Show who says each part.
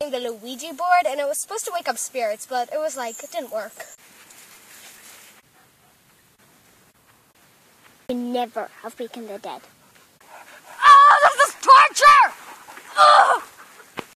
Speaker 1: The Ouija board, and it was supposed to wake up spirits, but it was like, it didn't work.
Speaker 2: We never have weakened the dead.